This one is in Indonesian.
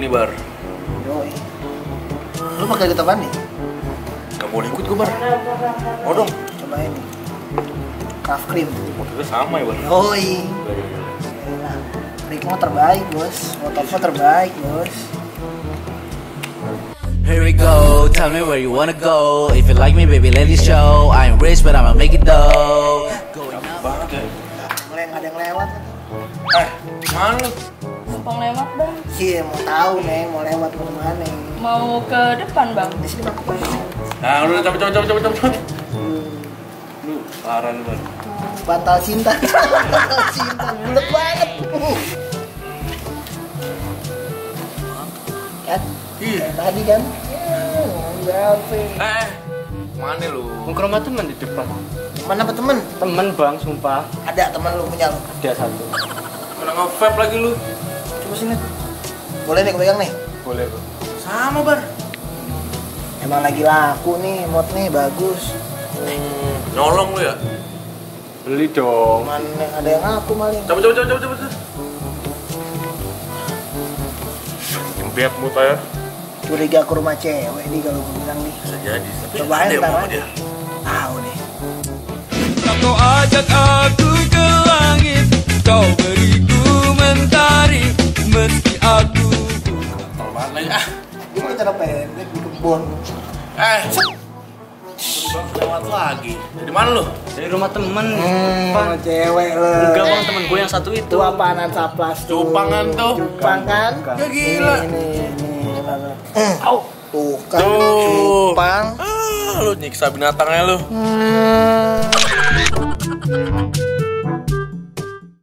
nih bar. Yoi. Lu pakai apaan nih? Gak boleh ikut gue bar. Mau dong. Cobain nih. Craft cream. Motornya sama ya bar. Yoi. Gila. Rikmo terbaik, Bos. Motornya terbaik, Bos. Here we go, tell me where you wanna go. If you like me, baby, let it show. I ain't rich, but I'ma make it though. Going up. Ada yang lewat. Eh, mana lu? Numpang lewat bang. Iya, mau tahu nih, mau lewat ke mana? Mau ke depan bang. Di sini bang. Nah, cepet cepet cepet cepet cepet. Hmm. Lu parah lu bar. Bantal cinta. Bantal cinta. Bulet banget. Kan? Iya. Tadi kan? Berapa? Eh, mana lu? Mau ke rumah teman di depan. Mana apa temen? Temen bang, sumpah. Ada teman lu punya lu. Ada satu. Udah nge-vape lagi lu. Coba sini. Boleh nih, gue pegang nih. Boleh bang. Sama bar. Emang lagi laku nih, mod nih bagus. Hmm, nyolong lu ya. Beli dong. Cuman yang ada yang aku maling. Cepet cepet cepet cepet cepet. Biar muta ya. Curiga ke rumah cewek nih kalau gue bilang nih. Bisa jadi. Tapi Cobain ada yang ntar aja. dia. Tahu nih. Kau ajak aku ke langit Kau beriku mentari Meski aku Lagi. Ah, Ini cara pendek di kebun. eh. Bang lewat lagi. Dari mana lu? Dari rumah temen. Hmm, sama cewek lu. Enggak bang, temen gue yang satu itu. Itu apaanan saplas tuh? Cupangan tuh. Cupang kan? Ya gila. Ini, ini, ini. Hmm. Tuh kan, cupang. Ah, lu nyiksa binatangnya lu. Hmm.